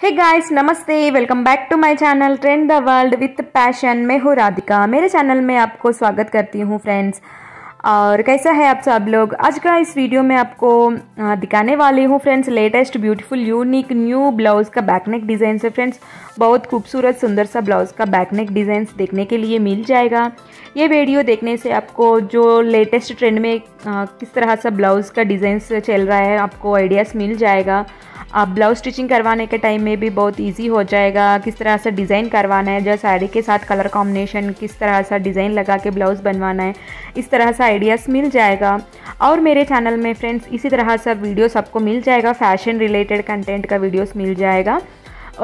हे guys नमस्ते welcome back to my channel trend the world with passion मैं हूँ राधिका। मेरे चैनल में आपको स्वागत करती हूँ फ्रेंड्स और कैसा है आप सब लोग? आज का इस वीडियो में आपको दिखाने वाली हूँ friends latest beautiful unique new blouse का बैकनेक डिज़ाइन से फ्रेंड्स बहुत खूबसूरत, सुंदर सा ब्लाउज़ का बैकनेक डिज़ाइन देखने के लिए मिल जाएगा। ये वीडियो देखने से आपको जो लेटेस्ट ट्रेंड में किस तरह सा ब्लाउज़ का डिज़ाइन चल रहा है, आपको आइडियाज़ मिल जाएगा। आप ब्लाउज स्टिचिंग करवाने के टाइम में भी बहुत इजी हो जाएगा। किस तरह से डिज़ाइन करवाना है जो साड़ी के साथ कलर कॉम्बिनेशन किस तरह सा डिज़ाइन लगा के ब्लाउज़ बनवाना है, इस तरह से आइडियाज़ मिल जाएगा। और मेरे चैनल में फ्रेंड्स इसी तरह से वीडियोस आपको मिल जाएगा। फ़ैशन रिलेटेड कंटेंट का वीडियोस मिल जाएगा।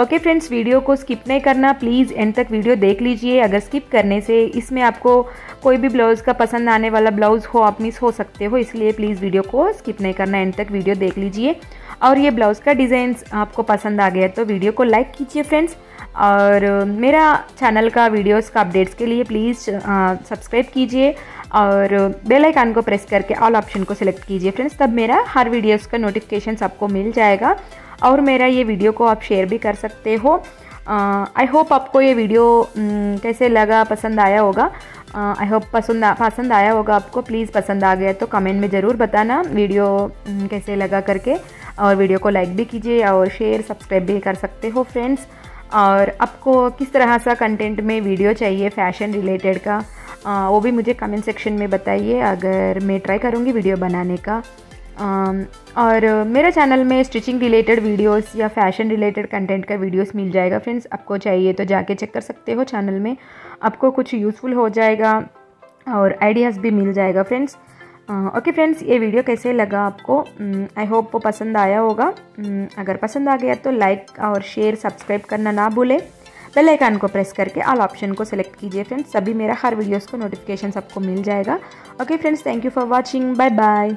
ओके फ्रेंड्स वीडियो को स्किप नहीं करना। प्लीज़ एंड तक वीडियो देख लीजिए। अगर स्किप करने से इसमें आपको कोई भी ब्लाउज़ का पसंद आने वाला ब्लाउज़ हो, आप मिस हो सकते हो। इसलिए प्लीज़ वीडियो को स्किप नहीं करना। एंड तक वीडियो देख लीजिए। और ये ब्लाउज़ का डिज़ाइन आपको पसंद आ गया तो वीडियो को लाइक कीजिए फ्रेंड्स। और मेरा चैनल का वीडियोस का अपडेट्स के लिए प्लीज़ सब्सक्राइब कीजिए और बेल आइकन को प्रेस करके ऑल ऑप्शन को सिलेक्ट कीजिए फ्रेंड्स, तब मेरा हर वीडियोस का नोटिफिकेशन आपको मिल जाएगा और मेरा ये वीडियो को आप शेयर भी कर सकते हो। आई होप आपको ये वीडियो कैसे लगा, पसंद आया होगा। आई होप पसंद पसंद आया होगा आपको, प्लीज़ पसंद आ गया तो कमेंट में ज़रूर बताना वीडियो कैसे लगा करके। और वीडियो को लाइक भी कीजिए और शेयर सब्सक्राइब भी कर सकते हो फ्रेंड्स और आपको किस तरह सा कंटेंट में वीडियो चाहिए फ़ैशन रिलेटेड का आ, वो भी मुझे कमेंट सेक्शन में बताइए अगर मैं ट्राई करूँगी वीडियो बनाने का. और मेरे चैनल में स्टिचिंग रिलेटेड वीडियोस या फ़ैशन रिलेटेड कंटेंट का वीडियोस मिल जाएगा फ्रेंड्स आपको चाहिए तो जाके चेक कर सकते हो चैनल में. आपको कुछ यूज़फुल हो जाएगा और आइडियाज़ भी मिल जाएगा फ्रेंड्स ओके फ्रेंड्स ये वीडियो कैसे लगा आपको? आई होप वो पसंद आया होगा. अगर पसंद आ गया तो लाइक और शेयर सब्सक्राइब करना ना भूलें. बेल आइकन को प्रेस करके ऑल ऑप्शन को सेलेक्ट कीजिए फ्रेंड्स सभी मेरा हर वीडियोस को नोटिफिकेशन आपको मिल जाएगा. Okay friends thank you for watching bye bye